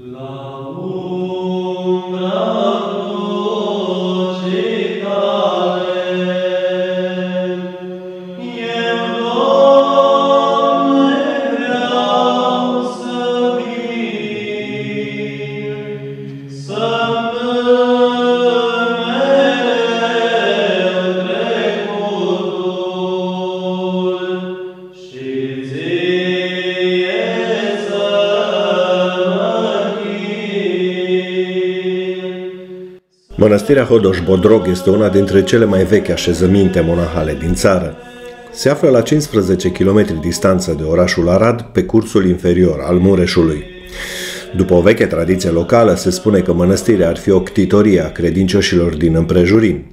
Laud Mănăstirea Hodoș-Bodrog este una dintre cele mai vechi așezăminte monahale din țară. Se află la 15 km distanță de orașul Arad, pe cursul inferior al Mureșului. După o veche tradiție locală, se spune că mănăstirea ar fi o ctitorie a credincioșilor din împrejurim.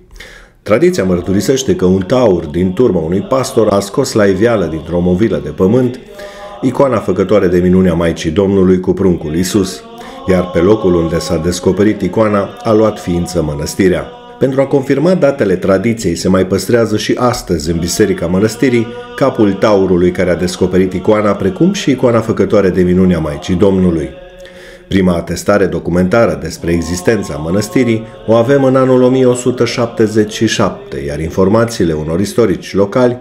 Tradiția mărturisește că un taur din turma unui pastor a scos la iveală dintr-o movilă de pământ icoana făcătoare de minunea Maicii Domnului cu pruncul Isus, iar pe locul unde s-a descoperit icoana a luat ființă mănăstirea. Pentru a confirma datele tradiției se mai păstrează și astăzi în Biserica Mănăstirii capul taurului care a descoperit icoana, precum și icoana făcătoare de minunea Maicii Domnului. Prima atestare documentară despre existența mănăstirii o avem în anul 1177, iar informațiile unor istorici locali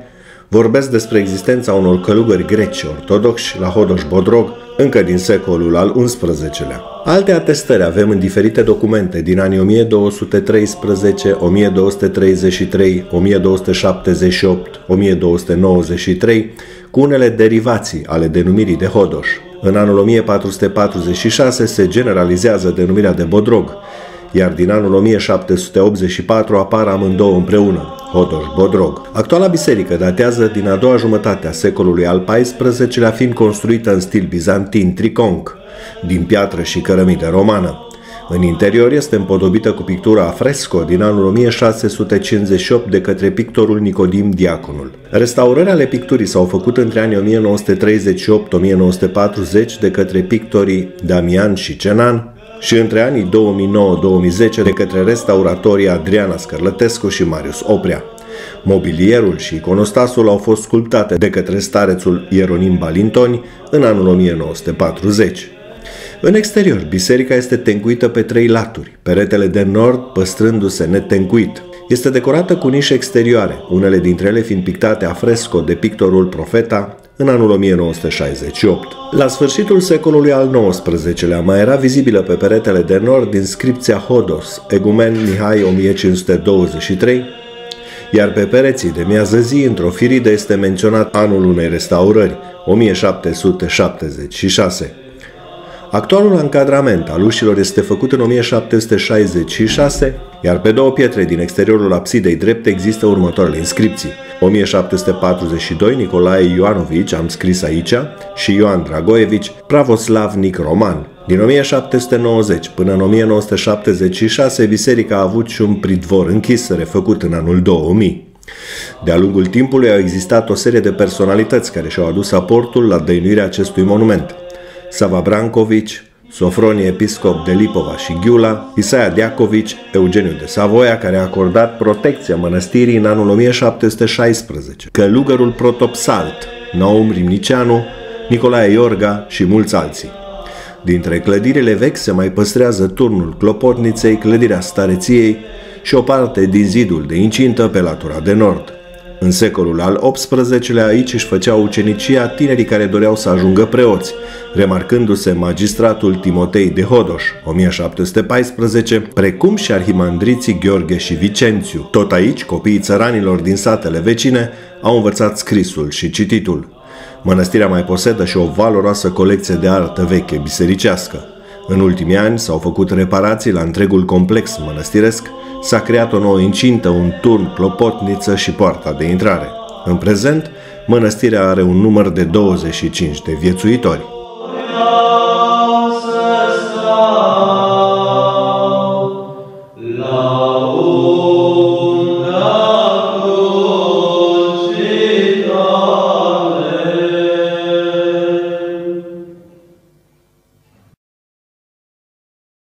vorbesc despre existența unor călugări greci ortodoxi la Hodoș-Bodrog încă din secolul al XI-lea. Alte atestări avem în diferite documente din anii 1213, 1233, 1278, 1293, cu unele derivații ale denumirii de Hodoș. În anul 1446 se generalizează denumirea de Bodrog, iar din anul 1784 apar amândouă împreună, Hodoș-Bodrog. Actuala biserică datează din a doua jumătate a secolului al XIV-lea, fiind construită în stil bizantin triconc, din piatră și cărămidă romană. În interior este împodobită cu pictura a fresco din anul 1658 de către pictorul Nicodim Diaconul. Restaurările ale picturii s-au făcut între anii 1938-1940 de către pictorii Damian și Cenan, și între anii 2009-2010 de către restauratorii Adriana Scărlătescu și Marius Oprea. Mobilierul și iconostasul au fost sculptate de către starețul Ieronim Balintoni în anul 1940. În exterior, biserica este tencuită pe trei laturi, peretele de nord păstrându-se netencuit. Este decorată cu nișe exterioare, unele dintre ele fiind pictate a fresco de pictorul Profeta, în anul 1968. La sfârșitul secolului al XIX-lea mai era vizibilă pe peretele de nord inscripția Hodos, Egumen Mihai 1523, iar pe pereții de miază zi, într-o firidă, este menționat anul unei restaurări, 1776. Actualul încadrament al ușilor este făcut în 1766, iar pe două pietre din exteriorul absidei drepte există următoarele inscripții. 1742 Nicolae Ioanovici, am scris aici, și Ioan Dragoevici, pravoslavnic roman. Din 1790 până în 1976, biserica a avut și un pridvor închis, refăcut în anul 2000. De-a lungul timpului au existat o serie de personalități care și-au adus aportul la dăinuirea acestui monument. Sava Brancovici, Sofronie episcop de Lipova și Ghiula, Isaia Diacovici, Eugeniu de Savoia, care a acordat protecția mănăstirii în anul 1716, călugărul protopsalt, Naum Rimnicianu, Nicolae Iorga și mulți alții. Dintre clădirile vechi se mai păstrează turnul Clopotniței, clădirea Stareției și o parte din zidul de incintă pe latura de nord. În secolul al XVIII-lea aici își făceau ucenicia tinerii care doreau să ajungă preoți, remarcându-se magistratul Timotei de Hodoș, 1714, precum și arhimandriții Gheorghe și Vicențiu. Tot aici, copiii țăranilor din satele vecine au învățat scrisul și cititul. Mănăstirea mai posedă și o valoroasă colecție de artă veche bisericească. În ultimii ani s-au făcut reparații la întregul complex mănăstiresc, s-a creat o nouă incintă, un turn, clopotniță și poarta de intrare. În prezent, mănăstirea are un număr de 25 de viețuitori.